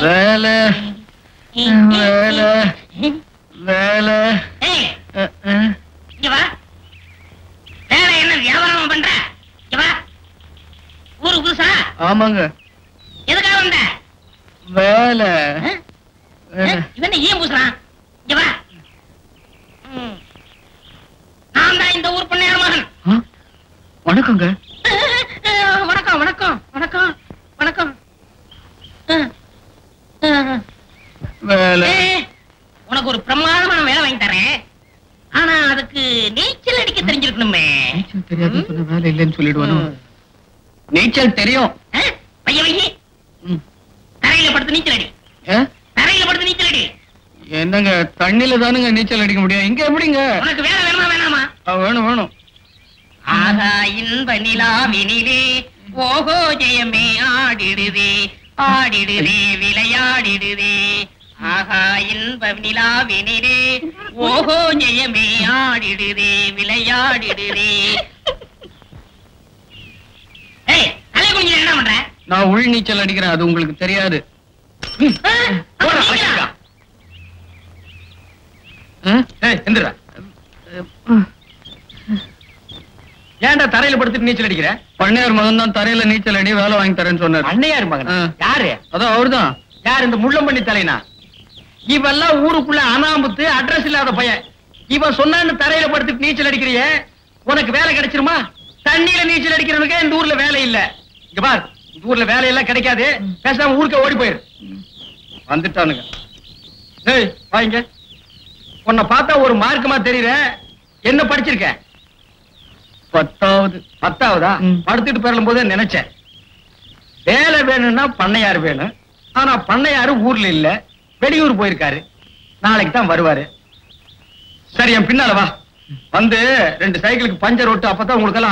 வேலை. வேலை. இங்க வா. என்ன வியாபாரம் பண்ற? இங்க வா. ஊரு புதுசா? ஆமாங்க. எதுக்காக வந்த? வேலை. இவன் ஏன் பூசுறான்? இங்க வா. நான் தான் இந்த ஊர் பொண்ணையார் மகன்? வணக்கங்க. வேலை. உனக்கு ஒரு பிரமாதமான வேலை வாங்கி தரேன். ஆனா அதுக்கு நீச்சல் அடிக்க தெரிஞ்சிருக்கணுமே. நீச்சல் தெரியாதுன்னு சொன்ன வேலை இல்லைன்னு சொல்லிடுவானோ. நீச்சல் தெரியும். பைய வையி. தரையில படுத்து நீச்சல் அடி? தரையில படுத்து நீச்சல் அடி. என்னங்க தண்ணில தானுங்க நீச்சல் அடிக்க முடியும். இங்க எப்படிங்க? உனக்கு வேலை வேணுமா வேணாமா? வேணும் வேணும். ஆகா இன்ப நிலாவினிலே ஓஹோ ஜெயமே ஆடிடுதே ஆடிடுதே விளையாடிடுதே. ஆகா இன்ப நிலாவினிலே ஓஹோ ஜெயமே ஆடிடுதே விளையாடிடுதே. என்ன பண்ற? நான் உள் நீச்சல் அடிக்கிறேன் அது உங்களுக்கு தெரியாது. ஏன்டா தரையில படுத்துட்டு நீச்சல் அடிக்கிற? பண்ணையார் மகன் தான் தரையில நீச்சல் அடி வேலை வாங்கி தரேன்னு சொன்னார். அண்ணையார் மகன். யாரு? அதான் அவர்தான். யார் இந்த முள்ளம்பண்ணி தலைனா? இவெல்லாம் ஊருக்குள்ள அனாமுத்து அட்ரஸ் இல்லாத பையன். இவன் சொன்னான்னு தரையில படுத்துட்டு நீச்சல் அடிக்கிறியே? உனக்கு வேலை கிடைச்சிருமா? தண்ணியில நீச்சல் அடிக்கிறவனுக்கு இந்த ஊர்ல வேலை இல்ல. இங்க பார் இந்த ஊர்ல வேலை எல்லாம் கிடைக்காது. பேசாம ஊருக்கு ஓடி போயிரு. வந்துட்டானுங்க. ஏய் வாங்க உன்னை பார்த்தா ஒரு மார்க்கமா தெரியற. என்ன படிச்சிருக்க? பத்தாவது. பத்தாவதா. படுத்துட்டு பெறலும் போதே நினைச்சேன். வேலை வேணும்னா பண்ணையார் வேணும். ஆனா பண்ணையாரு ஊர்ல இல்ல. வெளியூர் போயிருக்காரு. நாளைக்கு தான் வருவாரு. சரி என் பின்னால வா. வந்து ரெண்டு சைக்கிளுக்கு பஞ்சர் ஓட்டு அப்பதான் உங்களுக்கு எல்லாம்